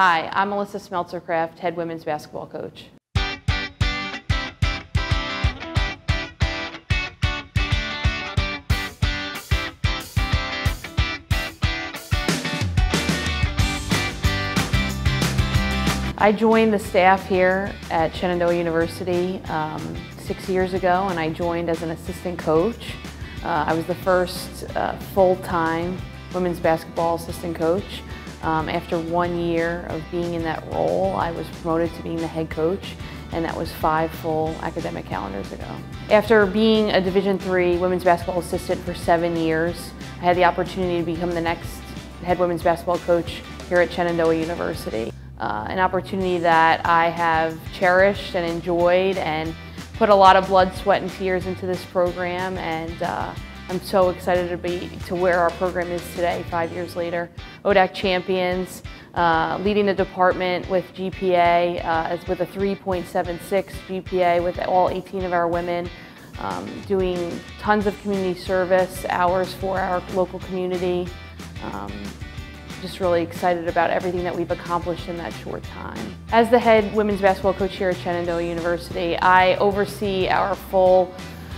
Hi, I'm Melissa Smeltzer-Kraft, head women's basketball coach. I joined the staff here at Shenandoah University um, six years ago and I joined as an assistant coach. Uh, I was the first uh, full-time women's basketball assistant coach. Um, after one year of being in that role, I was promoted to being the head coach and that was five full academic calendars ago. After being a Division III women's basketball assistant for seven years, I had the opportunity to become the next head women's basketball coach here at Shenandoah University uh, an opportunity that I have cherished and enjoyed and put a lot of blood, sweat, and tears into this program and uh, I'm so excited to be to where our program is today, five years later. ODAC champions, uh, leading the department with GPA, uh, with a 3.76 GPA with all 18 of our women, um, doing tons of community service hours for our local community. Um, just really excited about everything that we've accomplished in that short time. As the head women's basketball coach here at Shenandoah University, I oversee our full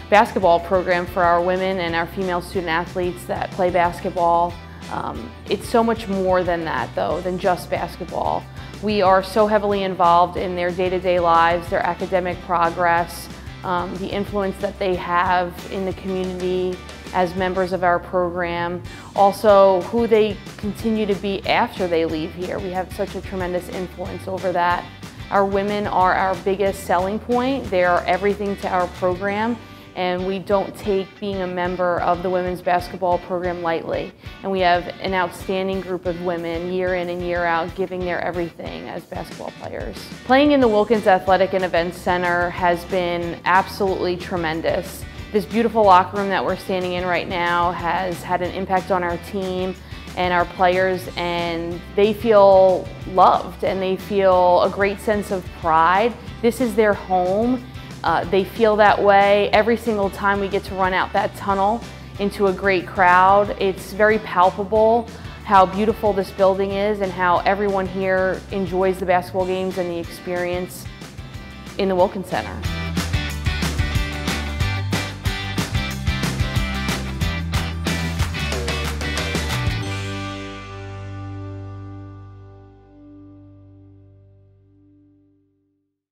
basketball program for our women and our female student athletes that play basketball. Um, it's so much more than that though, than just basketball. We are so heavily involved in their day-to-day -day lives, their academic progress, um, the influence that they have in the community as members of our program, also who they continue to be after they leave here. We have such a tremendous influence over that. Our women are our biggest selling point. They are everything to our program and we don't take being a member of the women's basketball program lightly. And we have an outstanding group of women year in and year out giving their everything as basketball players. Playing in the Wilkins Athletic and Events Center has been absolutely tremendous. This beautiful locker room that we're standing in right now has had an impact on our team and our players and they feel loved and they feel a great sense of pride. This is their home uh, they feel that way every single time we get to run out that tunnel into a great crowd. It's very palpable how beautiful this building is and how everyone here enjoys the basketball games and the experience in the Wilkins Center.